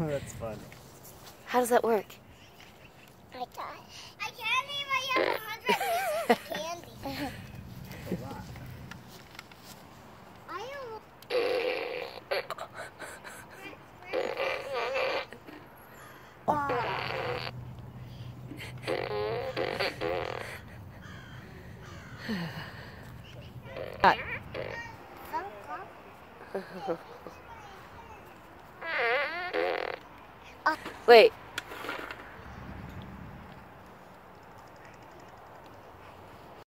That's fun. How does that work? I got. I can't even have a hundred pieces of candy. A 喂